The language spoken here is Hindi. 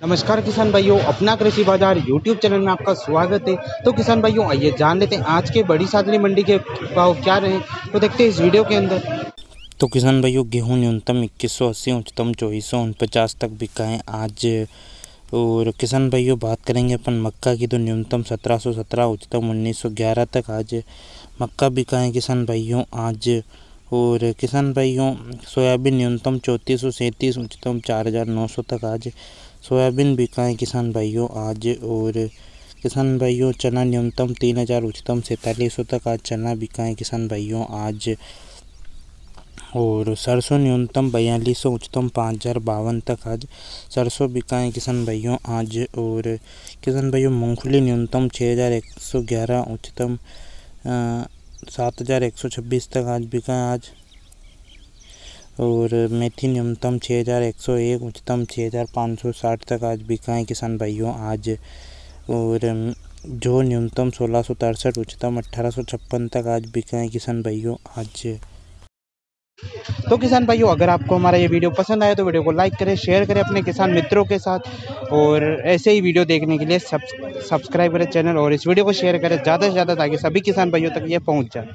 नमस्कार किसान भाइयों, अपना कृषि बाज़ार यूट्यूब चैनल में आपका स्वागत है। तो किसान भाइयों, आइए जान लेते हैं आज के बड़ी सादली मंडी के भाव क्या रहे तो देखते हैं इस वीडियो के अंदर। तो किसान भाइयों, गेहूँ न्यूनतम इक्कीस सौ अस्सी, उच्चतम चौबीस सौ उनपचास तक बिका है आज। और किसान भाइयों, बात करेंगे अपन मक्का की तो न्यूनतम सत्रह सौ सत्रह, उच्चतम उन्नीस सौ ग्यारह तक आज मक्का बिका है किसान भाइयों, आज। और किसान भाइयों, सोयाबीन न्यूनतम चौंतीस सौ सैंतीस, उच्चतम चार हज़ार नौ सौ तक आज सोयाबीन बिकाएँ किसान भाइयों, आज और किसान भाइयों, चना न्यूनतम तीन हज़ार, उच्चतम सैंतालीस सौ तक आज चना बिकाएँ किसान भाइयों, आज और सरसों न्यूनतम बयालीस सौ, उच्चतम पाँच हज़ार बावन तक आज सरसों बिकाएँ किसान भाइयों, आज और किसान भाइयों, मूंगफली न्यूनतम छः हज़ार एक सौ ग्यारह, उच्चतम सात हज़ार एक सौ छब्बीस तक आज बिकाएँ आज। और मेथी न्यूनतम छः हज़ार एक सौ एक, उच्चतम छः हज़ार पाँच सौ साठ तक आज बिका है किसान भाइयों आज। और जो न्यूनतम सोलह सौ तिरसठ उच्चतम अट्ठारह सौ छप्पन तक आज बिका है किसान भाइयों आज। तो किसान भाइयों, अगर आपको हमारा ये वीडियो पसंद आया तो वीडियो को लाइक करें, शेयर करें अपने किसान मित्रों के साथ और ऐसे ही वीडियो देखने के लिए सब्सक्राइब करें चैनल और इस वीडियो को शेयर करें ज़्यादा से ज़्यादा ताकि सभी किसान भाइयों तक ये पहुँच जाए।